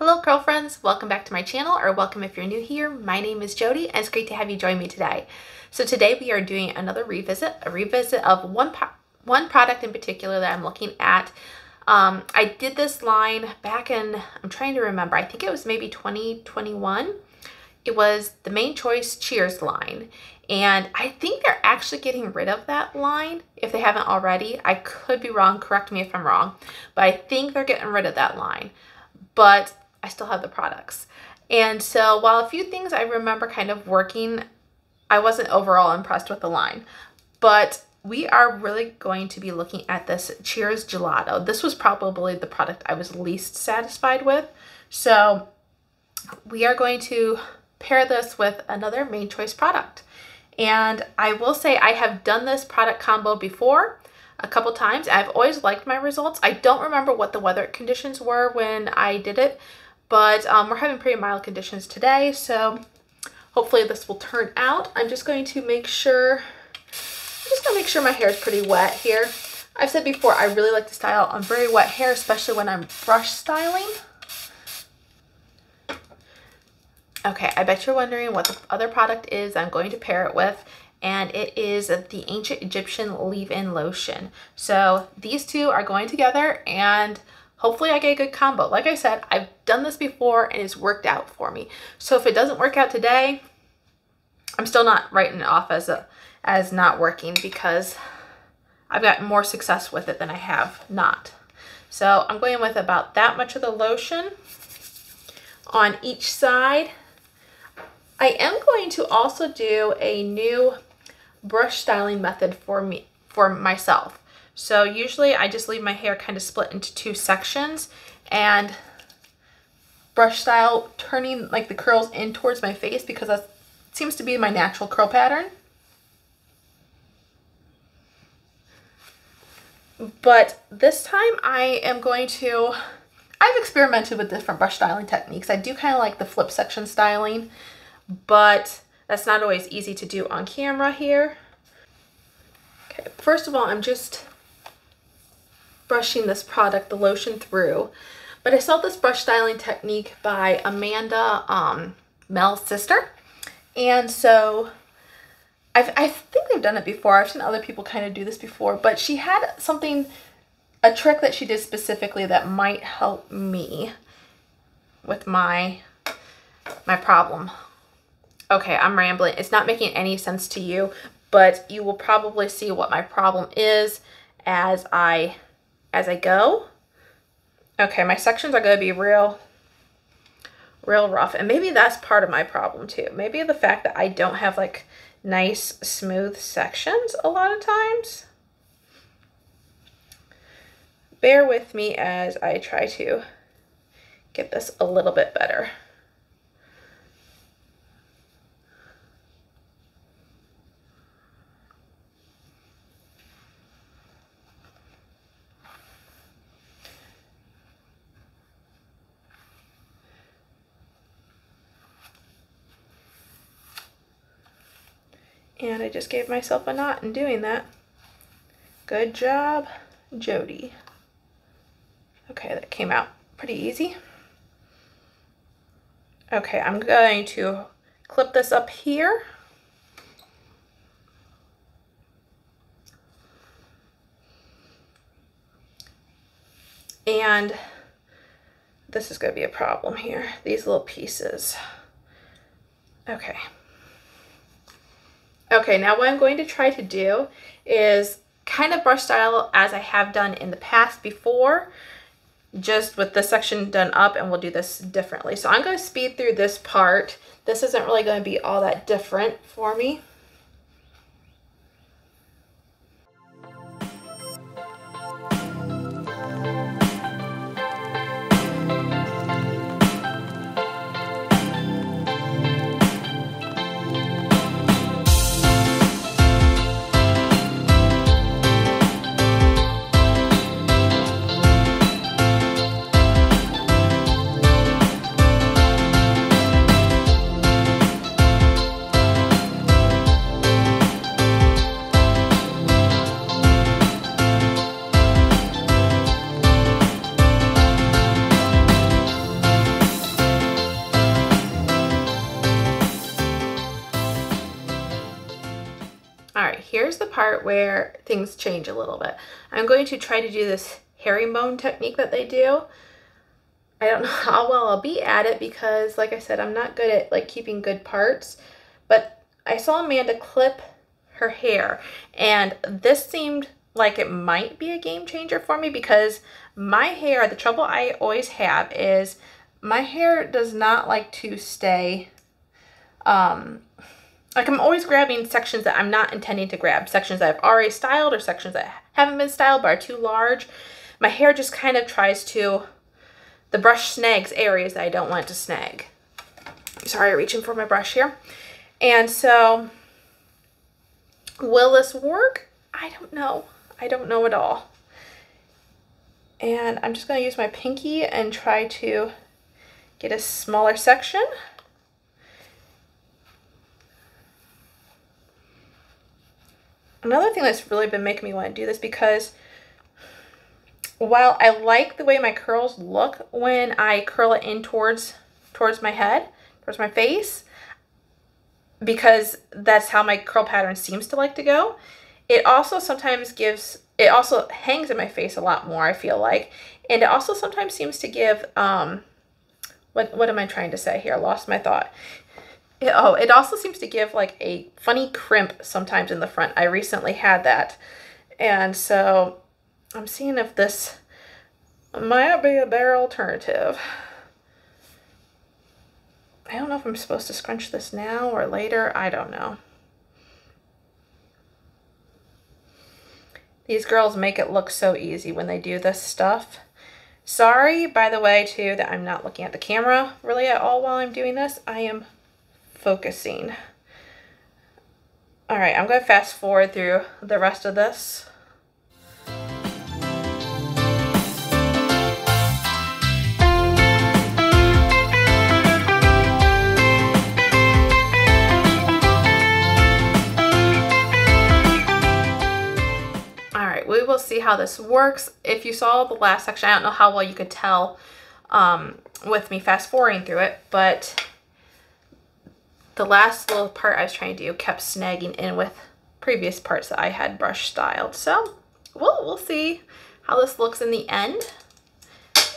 Hello curl friends, welcome back to my channel or welcome if you're new here. My name is Jody and it's great to have you join me today. So today we are doing another revisit, a revisit of one, one product in particular that I'm looking at. Um, I did this line back in, I'm trying to remember, I think it was maybe 2021. It was the Mane Choice Cheers line. And I think they're actually getting rid of that line if they haven't already. I could be wrong, correct me if I'm wrong, but I think they're getting rid of that line. But I still have the products. And so while a few things I remember kind of working, I wasn't overall impressed with the line. But we are really going to be looking at this Cheers Gelato. This was probably the product I was least satisfied with. So we are going to pair this with another Mane Choice product. And I will say I have done this product combo before a couple times. I've always liked my results. I don't remember what the weather conditions were when I did it, but um, we're having pretty mild conditions today. So hopefully this will turn out. I'm just going to make sure, I'm just gonna make sure my hair is pretty wet here. I've said before, I really like to style on very wet hair, especially when I'm brush styling. Okay, I bet you're wondering what the other product is I'm going to pair it with, and it is the Ancient Egyptian Leave-In Lotion. So these two are going together, and hopefully I get a good combo. Like I said, I've done this before, and it's worked out for me. So if it doesn't work out today, I'm still not writing it off as, a, as not working because I've got more success with it than I have not. So I'm going with about that much of the lotion on each side I am going to also do a new brush styling method for me for myself. So usually I just leave my hair kind of split into two sections and brush style turning like the curls in towards my face because that seems to be my natural curl pattern. But this time I am going to, I've experimented with different brush styling techniques. I do kind of like the flip section styling but that's not always easy to do on camera here. Okay, first of all, I'm just brushing this product, the lotion, through. But I saw this brush styling technique by Amanda um, Mel's sister. And so I've, I think they've done it before. I've seen other people kind of do this before. But she had something, a trick that she did specifically that might help me with my, my problem Okay, I'm rambling. It's not making any sense to you, but you will probably see what my problem is as I as I go. Okay, my sections are going to be real real rough. And maybe that's part of my problem too. Maybe the fact that I don't have like nice smooth sections a lot of times. Bear with me as I try to get this a little bit better. And I just gave myself a knot in doing that. Good job, Jody. Okay, that came out pretty easy. Okay, I'm going to clip this up here. And this is going to be a problem here, these little pieces. Okay. Okay, now what I'm going to try to do is kind of brush style as I have done in the past before, just with this section done up and we'll do this differently. So I'm going to speed through this part. This isn't really going to be all that different for me. Where things change a little bit. I'm going to try to do this herringbone technique that they do. I don't know how well I'll be at it because like I said, I'm not good at like keeping good parts, but I saw Amanda clip her hair and this seemed like it might be a game changer for me because my hair, the trouble I always have is my hair does not like to stay, um, like I'm always grabbing sections that I'm not intending to grab, sections that I've already styled or sections that haven't been styled but are too large. My hair just kind of tries to, the brush snags areas that I don't want to snag. Sorry, reaching for my brush here. And so, will this work? I don't know. I don't know at all. And I'm just going to use my pinky and try to get a smaller section. Another thing that's really been making me want to do this because while I like the way my curls look when I curl it in towards towards my head, towards my face, because that's how my curl pattern seems to like to go, it also sometimes gives, it also hangs in my face a lot more, I feel like. And it also sometimes seems to give, um, what, what am I trying to say here? Lost my thought. It, oh, it also seems to give like a funny crimp sometimes in the front. I recently had that. And so I'm seeing if this might be a better alternative. I don't know if I'm supposed to scrunch this now or later. I don't know. These girls make it look so easy when they do this stuff. Sorry, by the way, too, that I'm not looking at the camera really at all while I'm doing this. I am focusing. All right, I'm going to fast forward through the rest of this. We will see how this works. If you saw the last section, I don't know how well you could tell um, with me fast forwarding through it, but the last little part I was trying to do kept snagging in with previous parts that I had brush styled. So we'll, we'll see how this looks in the end.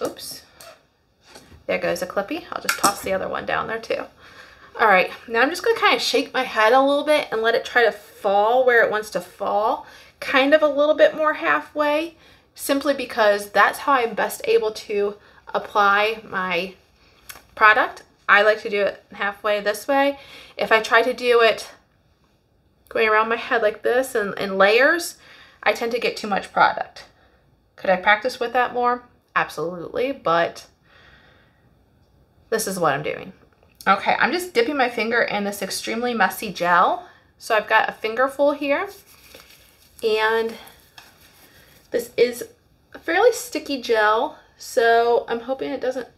Oops. There goes a clippy. I'll just toss the other one down there too. All right, now I'm just gonna kind of shake my head a little bit and let it try to fall where it wants to fall kind of a little bit more halfway simply because that's how I'm best able to apply my product. I like to do it halfway this way. If I try to do it going around my head like this and in layers, I tend to get too much product. Could I practice with that more? Absolutely, but this is what I'm doing. Okay, I'm just dipping my finger in this extremely messy gel. So I've got a fingerful here and this is a fairly sticky gel, so I'm hoping it doesn't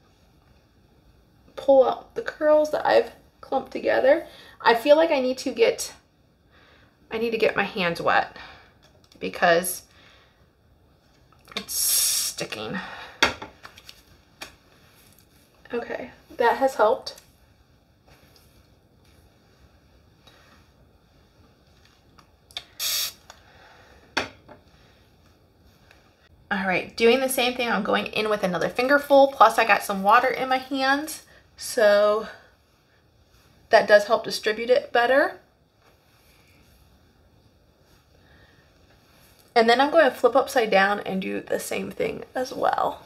pull out the curls that I've clumped together. I feel like I need to get, I need to get my hands wet because it's sticking. Okay, that has helped. All right, doing the same thing, I'm going in with another fingerful, plus I got some water in my hands, so that does help distribute it better. And then I'm going to flip upside down and do the same thing as well.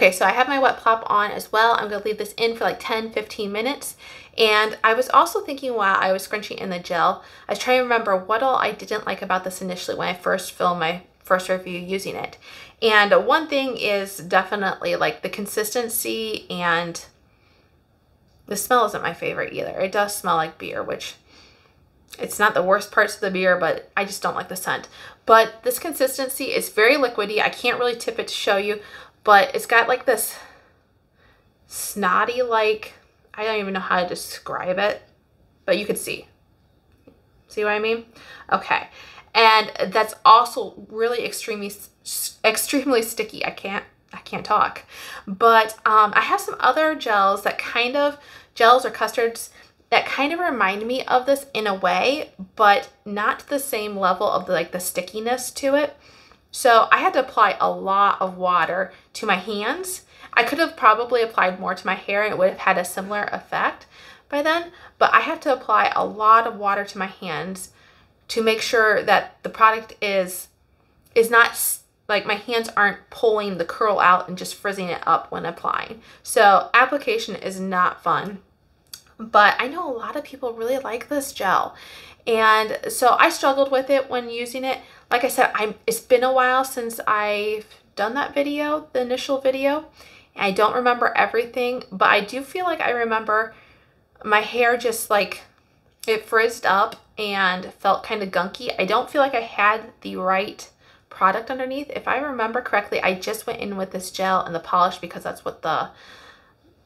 Okay, so I have my wet plop on as well. I'm gonna leave this in for like 10, 15 minutes. And I was also thinking while I was scrunching in the gel, I was trying to remember what all I didn't like about this initially when I first filmed my first review using it. And one thing is definitely like the consistency and the smell isn't my favorite either. It does smell like beer, which it's not the worst parts of the beer, but I just don't like the scent. But this consistency is very liquidy. I can't really tip it to show you, but it's got like this snotty like I don't even know how to describe it, but you could see. See what I mean? Okay. And that's also really extremely extremely sticky. I can't I can't talk. But um, I have some other gels that kind of gels or custards that kind of remind me of this in a way, but not the same level of the, like the stickiness to it. So I had to apply a lot of water to my hands. I could have probably applied more to my hair and it would have had a similar effect by then, but I have to apply a lot of water to my hands to make sure that the product is is not like my hands aren't pulling the curl out and just frizzing it up when applying. So application is not fun but I know a lot of people really like this gel. And so I struggled with it when using it. Like I said, I'm, it's been a while since I've done that video, the initial video. I don't remember everything, but I do feel like I remember my hair just like it frizzed up and felt kind of gunky. I don't feel like I had the right product underneath. If I remember correctly, I just went in with this gel and the polish because that's what the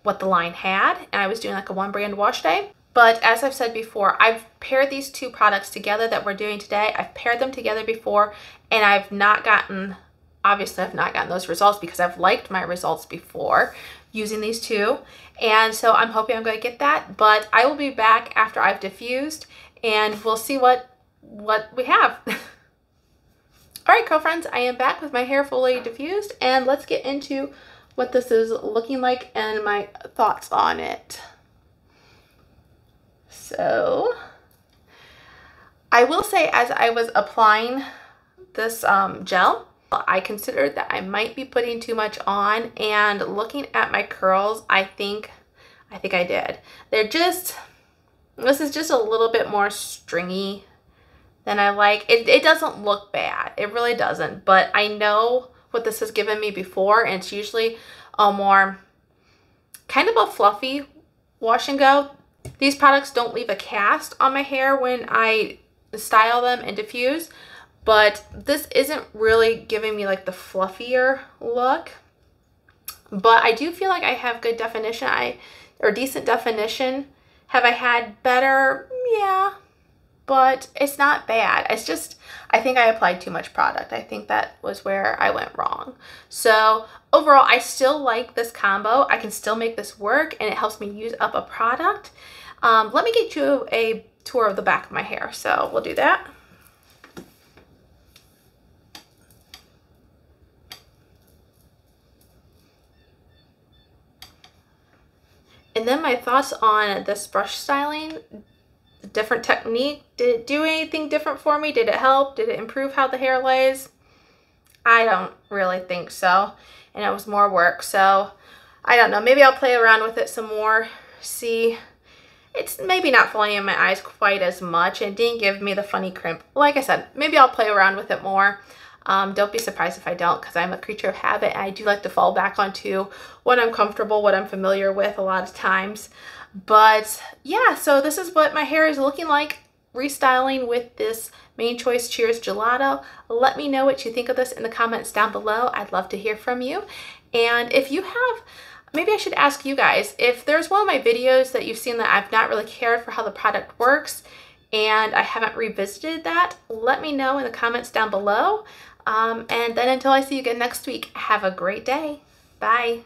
what the line had and I was doing like a one brand wash day. But as I've said before, I've paired these two products together that we're doing today. I've paired them together before and I've not gotten, obviously I've not gotten those results because I've liked my results before using these two. And so I'm hoping I'm going to get that, but I will be back after I've diffused and we'll see what, what we have. All right, girlfriends, I am back with my hair fully diffused and let's get into what this is looking like and my thoughts on it. So I will say as I was applying this um, gel, I considered that I might be putting too much on and looking at my curls, I think, I think I did. They're just, this is just a little bit more stringy than I like. It, it doesn't look bad. It really doesn't. But I know what this has given me before and it's usually a more kind of a fluffy wash and go. These products don't leave a cast on my hair when I style them and diffuse, but this isn't really giving me like the fluffier look. But I do feel like I have good definition, I or decent definition. Have I had better? Yeah, but it's not bad. It's just, I think I applied too much product. I think that was where I went wrong. So overall, I still like this combo. I can still make this work and it helps me use up a product. Um, let me get you a tour of the back of my hair. So we'll do that. And then my thoughts on this brush styling different technique. Did it do anything different for me? Did it help? Did it improve how the hair lays? I don't really think so. And it was more work. So I don't know. Maybe I'll play around with it some more. See. It's maybe not falling in my eyes quite as much. It didn't give me the funny crimp. Like I said, maybe I'll play around with it more. Um, don't be surprised if I don't because I'm a creature of habit. I do like to fall back onto what I'm comfortable, what I'm familiar with a lot of times. But yeah, so this is what my hair is looking like restyling with this Mane Choice Cheers Gelato. Let me know what you think of this in the comments down below. I'd love to hear from you. And if you have, maybe I should ask you guys, if there's one of my videos that you've seen that I've not really cared for how the product works and I haven't revisited that, let me know in the comments down below. Um, and then until I see you again next week, have a great day. Bye.